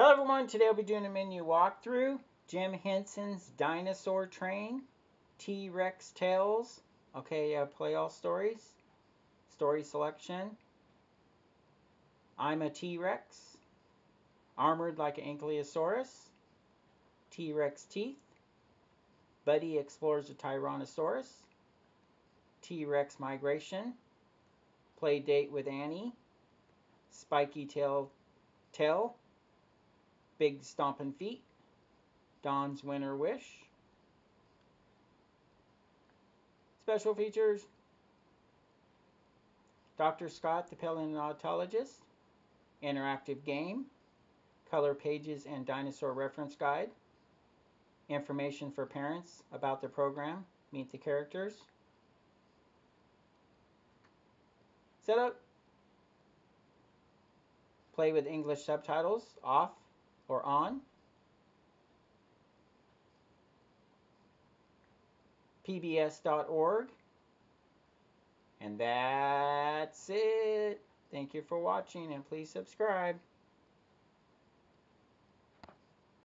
Hello everyone, today I'll be doing a menu walkthrough. Jim Henson's Dinosaur Train, T-Rex Tales, okay, uh, play all stories, story selection. I'm a T-Rex, armored like an Ankylosaurus, T-Rex teeth, Buddy explores a Tyrannosaurus, T-Rex migration, play date with Annie, spiky tail tail, big stomping feet, Don's winter wish. Special features. Dr. Scott the paleontologist, interactive game, color pages and dinosaur reference guide, information for parents about the program, meet the characters, setup, play with English subtitles off or on, pbs.org, and that's it. Thank you for watching and please subscribe.